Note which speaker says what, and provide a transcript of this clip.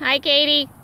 Speaker 1: Hi, Katie.